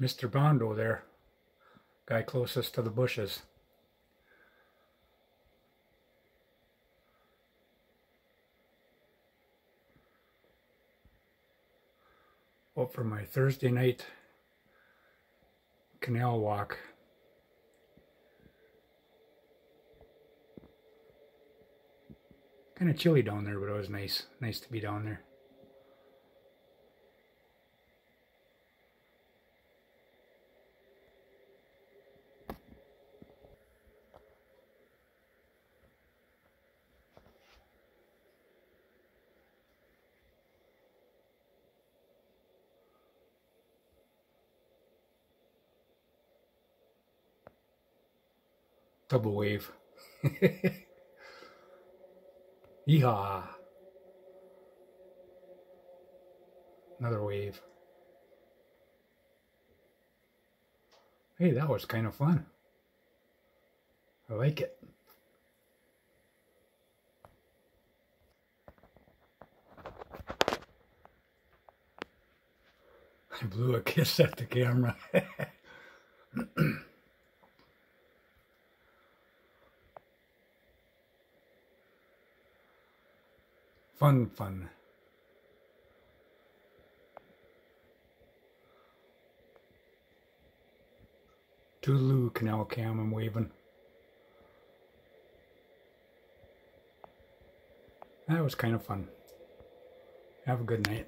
Mr. Bonde there. Guy closest to the bushes. Up for my Thursday night canal walk. Kind of chilly down there, but it was nice. Nice to be down there. Double wave. Yeehaw. Another wave. Hey, that was kind of fun. I like it. I blew a kiss at the camera. Fun, fun. Toodaloo, Canal Cam, I'm waving. That was kind of fun. Have a good night.